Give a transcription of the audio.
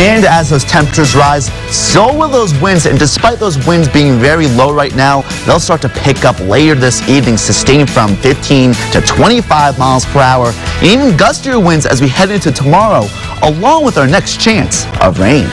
And as those temperatures rise, so will those winds. And despite those winds being very low right now, they'll start to pick up later this evening, sustained from 15 to 25 miles per hour, even gustier winds as we head into tomorrow, along with our next chance of rain.